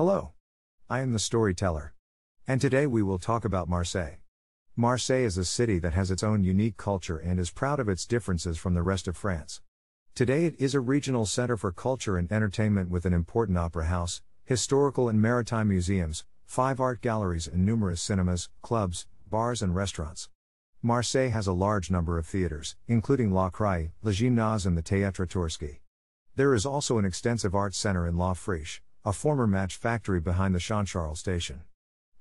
Hello. I am the storyteller. And today we will talk about Marseille. Marseille is a city that has its own unique culture and is proud of its differences from the rest of France. Today it is a regional center for culture and entertainment with an important opera house, historical and maritime museums, five art galleries, and numerous cinemas, clubs, bars, and restaurants. Marseille has a large number of theaters, including La Criée, Le Gymnase, and the Théâtre Toursky. There is also an extensive arts center in La Friche, a former match factory behind the Saint-Charles station.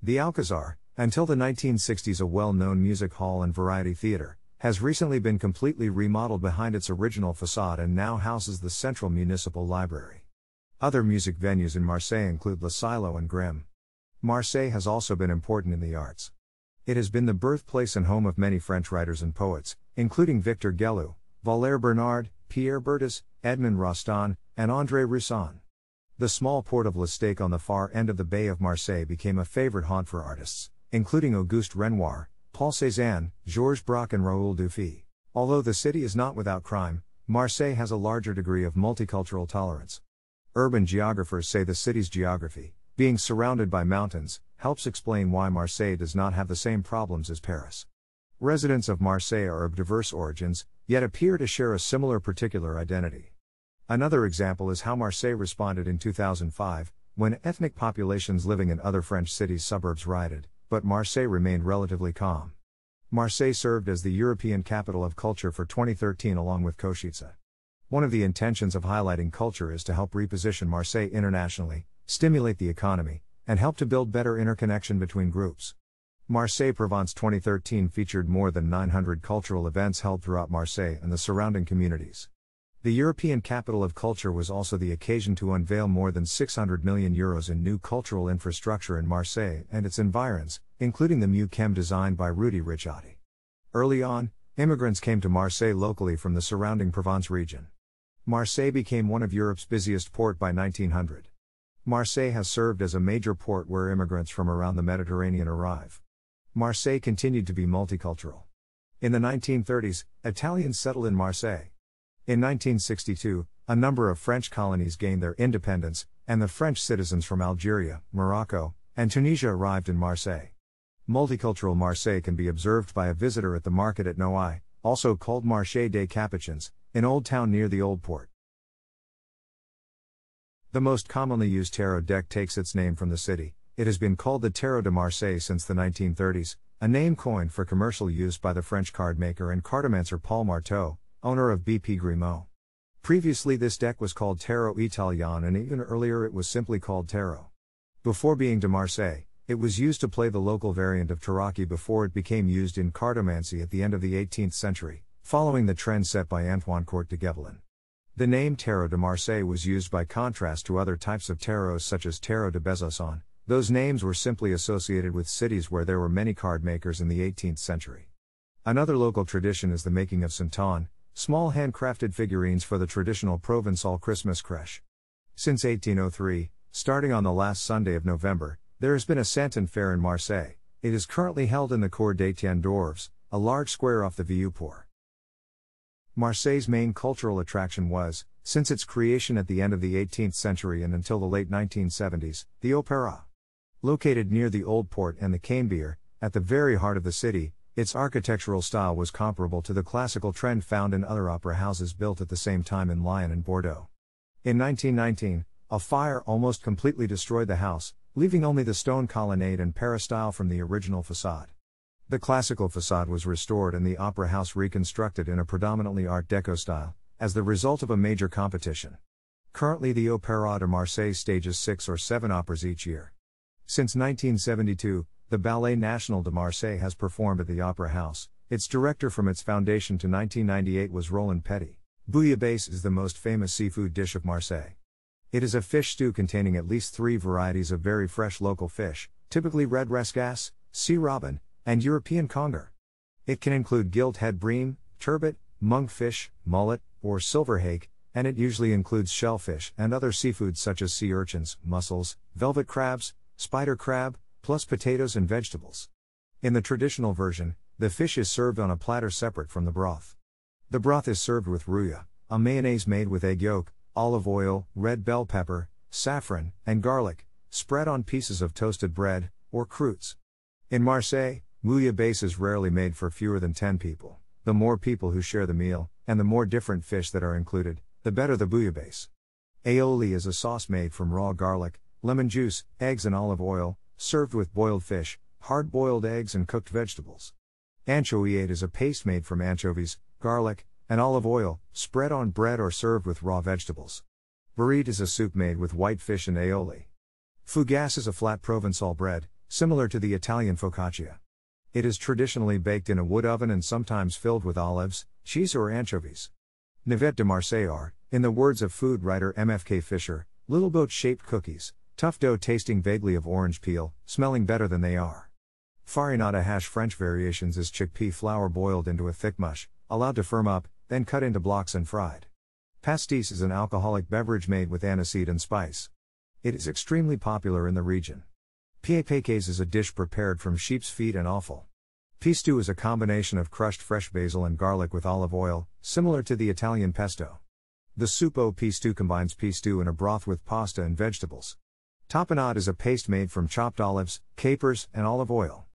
The Alcazar, until the 1960s a well known music hall and variety theater, has recently been completely remodeled behind its original facade and now houses the Central Municipal Library. Other music venues in Marseille include Le Silo and Grimm. Marseille has also been important in the arts. It has been the birthplace and home of many French writers and poets, including Victor Gelu, Valère Bernard, Pierre Bertas, Edmond Rostand, and André Roussin. The small port of L'Estaque on the far end of the Bay of Marseille became a favorite haunt for artists, including Auguste Renoir, Paul Cézanne, Georges Braque, and Raoul Dufy. Although the city is not without crime, Marseille has a larger degree of multicultural tolerance. Urban geographers say the city's geography, being surrounded by mountains, helps explain why Marseille does not have the same problems as Paris. Residents of Marseille are of diverse origins, yet appear to share a similar particular identity. Another example is how Marseille responded in 2005, when ethnic populations living in other French cities' suburbs rioted, but Marseille remained relatively calm. Marseille served as the European capital of culture for 2013 along with Košice. One of the intentions of highlighting culture is to help reposition Marseille internationally, stimulate the economy, and help to build better interconnection between groups. Marseille Provence 2013 featured more than 900 cultural events held throughout Marseille and the surrounding communities. The European Capital of Culture was also the occasion to unveil more than 600 million euros in new cultural infrastructure in Marseille and its environs, including the MuCEM designed by Rudy Ricciotti. Early on, immigrants came to Marseille locally from the surrounding Provence region. Marseille became one of Europe's busiest port by 1900. Marseille has served as a major port where immigrants from around the Mediterranean arrive. Marseille continued to be multicultural. In the 1930s, Italians settled in Marseille. In 1962, a number of French colonies gained their independence, and the French citizens from Algeria, Morocco, and Tunisia arrived in Marseille. Multicultural Marseille can be observed by a visitor at the market at Noailles, also called Marché des Capucins, in Old Town near the Old Port. The most commonly used tarot deck takes its name from the city. It has been called the Tarot de Marseille since the 1930s, a name coined for commercial use by the French card maker and cartomancer Paul Marteau, owner of BP Grimaud. Previously, this deck was called Tarot Italien, and even earlier, it was simply called Tarot. Before being de Marseille, it was used to play the local variant of tarocchi before it became used in cartomancy at the end of the 18th century, following the trend set by Antoine Court de Gébelin. The name Tarot de Marseille was used by contrast to other types of tarots such as Tarot de Besançon. Those names were simply associated with cities where there were many card makers in the 18th century. Another local tradition is the making of Santon, small handcrafted figurines for the traditional Provençal Christmas crèche. Since 1803, starting on the last Sunday of November, there has been a Santon fair in Marseille. It is currently held in the Cour d'Étienne d'Orves, a large square off the Vieux-Port. Marseille's main cultural attraction was, since its creation at the end of the 18th century and until the late 1970s, the Opéra. Located near the Old Port and the Canebière, at the very heart of the city, its architectural style was comparable to the classical trend found in other opera houses built at the same time in Lyon and Bordeaux. In 1919, a fire almost completely destroyed the house, leaving only the stone colonnade and peristyle from the original facade. The classical facade was restored and the opera house reconstructed in a predominantly Art Deco style, as the result of a major competition. Currently, the Opéra de Marseille stages six or seven operas each year. Since 1972, the Ballet National de Marseille has performed at the Opera House. Its director from its foundation to 1998 was Roland Petit. Bouillabaisse is the most famous seafood dish of Marseille. It is a fish stew containing at least three varieties of very fresh local fish, typically red rascasse, sea robin, and European conger. It can include gilt head bream, turbot, monkfish, mullet, or silver hake, and it usually includes shellfish and other seafood such as sea urchins, mussels, velvet crabs, spider crab, plus potatoes and vegetables. In the traditional version, the fish is served on a platter separate from the broth. The broth is served with rouille, a mayonnaise made with egg yolk, olive oil, red bell pepper, saffron, and garlic, spread on pieces of toasted bread, or croûtes. In Marseille, bouillabaisse is rarely made for fewer than 10 people. The more people who share the meal, and the more different fish that are included, the better the bouillabaisse. Aioli is a sauce made from raw garlic, lemon juice, eggs, and olive oil, served with boiled fish, hard boiled eggs, and cooked vegetables. Anchovillade is a paste made from anchovies, garlic, and olive oil, spread on bread or served with raw vegetables. Bourride is a soup made with white fish and aioli. Fougasse is a flat Provençal bread, similar to the Italian focaccia. It is traditionally baked in a wood oven and sometimes filled with olives, cheese, or anchovies. Navette de Marseille are, in the words of food writer MFK Fisher, little boat shaped cookies, tough dough tasting vaguely of orange peel, smelling better than they are. Farinata hash French variations is chickpea flour boiled into a thick mush, allowed to firm up, then cut into blocks and fried. Pastis is an alcoholic beverage made with aniseed and spice. It is extremely popular in the region. Pieds is a dish prepared from sheep's feet and offal. Pesto is a combination of crushed fresh basil and garlic with olive oil, similar to the Italian pesto. The soup au pesto combines pesto in a broth with pasta and vegetables. Tapenade is a paste made from chopped olives, capers, and olive oil.